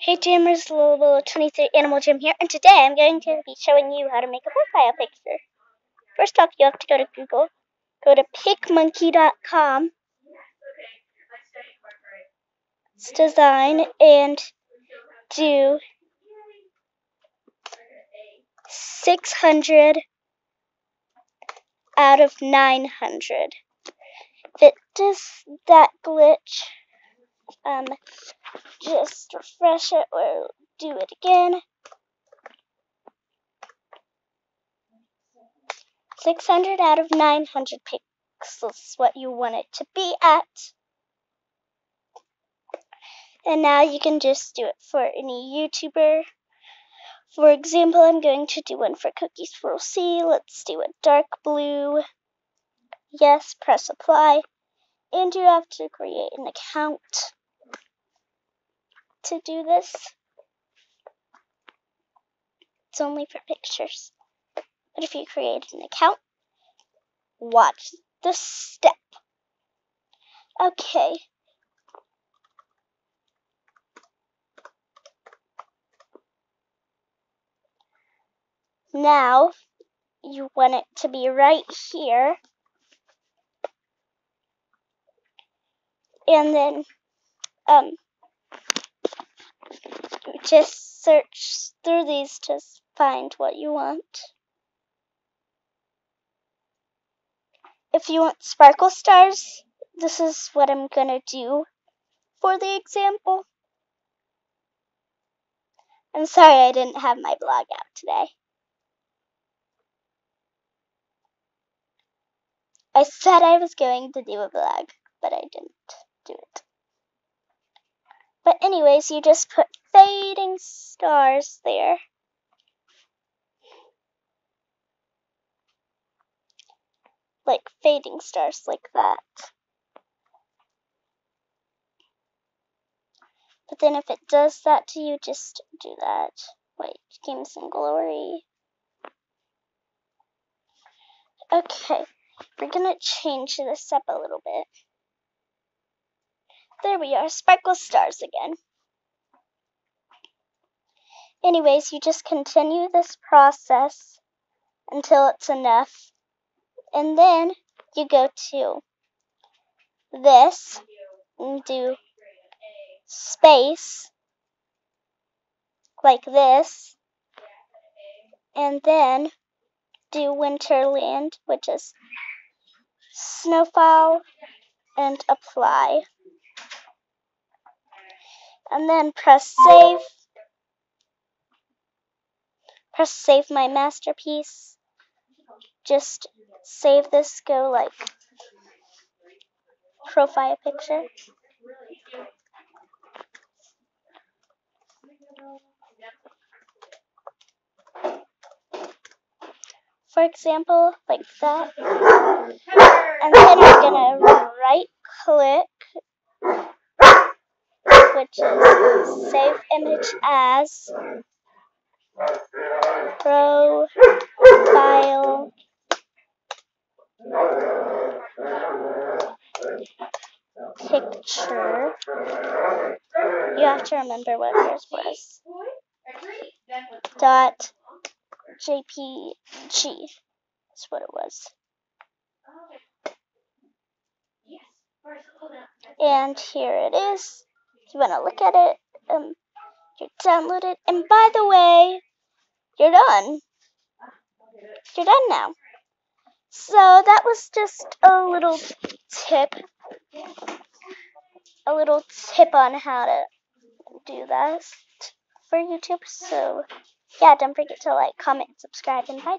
Hey Jammers, Little 23 Animal Jam here, and today I'm going to be showing you how to make a profile picture. First off, you have to go to Google, go to picmonkey.com, design, and do 600 out of 900. If it does that glitch, um, just refresh it or do it again. 600 out of 900 pixels is what you want it to be at. And now you can just do it for any YouTuber. For example, I'm going to do one for Cookies for C. Let's do a dark blue. Yes, press apply. And you have to create an account to do this. It's only for pictures. But if you create an account, watch the step. Okay. Now, you want it to be right here. And then, um, just search through these to find what you want. If you want sparkle stars, this is what I'm going to do for the example. I'm sorry I didn't have my blog out today. I said I was going to do a blog, but I didn't do it. But anyways, you just put fading stars there. Like fading stars like that. But then if it does that to you, just do that. Wait, games and glory. Okay, we're gonna change this up a little bit. There we are, sparkle stars again. Anyways, you just continue this process until it's enough. And then you go to this and do space like this. And then do Winterland, which is snowfall, and apply and then press save. Press save my masterpiece. Just save this, go like profile picture. For example, like that. And then you're gonna right click which is save image as profile picture. You have to remember what yours was. Dot JPG. That's what it was. And here it is you want to look at it, um, you download it, and by the way, you're done. You're done now. So that was just a little tip, a little tip on how to do that for YouTube. So yeah, don't forget to like, comment, subscribe, and bye.